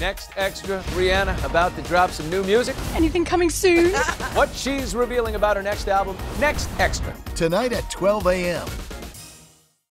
Next extra, Rihanna about to drop some new music. Anything coming soon? what she's revealing about her next album. Next extra. Tonight at 12 a.m.